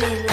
put